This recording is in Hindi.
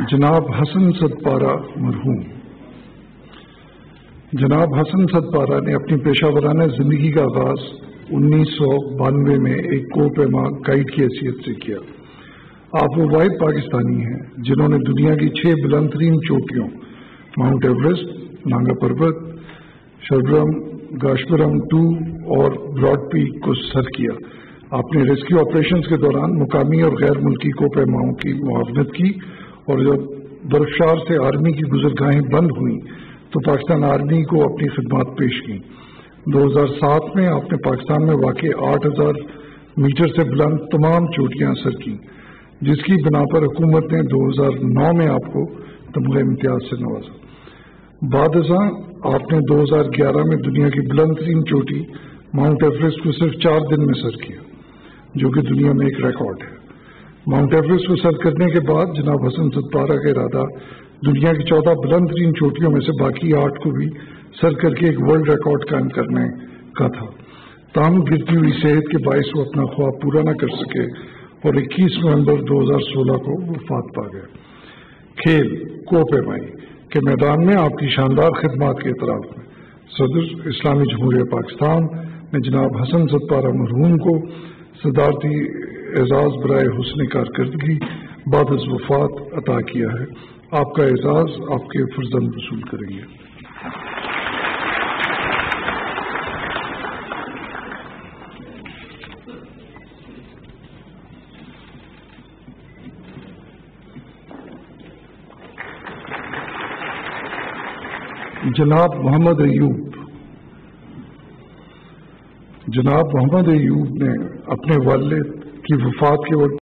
जनाब हसन सदपारा मरहूम। जनाब हसन सदपारा ने अपनी पेशा वराना ज़िंदगी का आगाज़ उन्नीस सौ बानवे में एक को पैमा गाइड की हैसियत से किया। आप वो वाइड पाकिस्तानी हैं जिन्होंने दुनिया की छह बुलंद तरीन चोटियों, माउंट एवरेस्ट, नांगा पर्वत शर्रम गाशपुरम टू और ब्रॉड पीक को सर किया। आपने रेस्क्यू ऑपरेशंस के दौरान मुकामी और गैर मुल्की को पैमाओं की मुआवनत की और जब बर्फशार से आर्मी की गुजरगाहें बंद हुई तो पाकिस्तान आर्मी को अपनी खदमात पेश की। 2007 में आपने पाकिस्तान में वाक़ 8000 मीटर से बुलंद तमाम चोटियाँ असर की, जिसकी बिना पर हुकूमत ने 2009 में आपको तमगा इम्तियाज़ से नवाजा। बाद आपने 2011 में दुनिया की बुलंद तरीन चोटी, माउंट एवरेस्ट को सिर्फ़ चार दिन में सर किया, जो कि दुनिया में एक रिकॉर्ड है। माउंट एवरेस्ट को सर करने के बाद जनाब हसन सत्तारा का इरादा दुनिया की चौदह बुलंद तरीन चोटियों में से बाकी आठ को भी सर करके एक वर्ल्ड रिकॉर्ड कायम करने का था। ताम गिरती हुई सेहत के बायस वो अपना ख्वाब पूरा न कर सके और 21 नवंबर 2016 को वफात पा गए। खेल को पैमाई के मैदान में आपकी शानदार खदमात के इतराफ में सदर इस्लामी जमहूरिया पाकिस्तान ने जनाब हसन सत्तारा मरहूम को सदारती एजाज बरए हुसन कारकर्दगी बाद वफात अता किया है। आपका एजाज आपके फर्जन वसूल करेंगे। जनाब मोहम्मद अयूब, जनाब मोहम्मद अयूब ने अपने वालिद की वफात के वक्त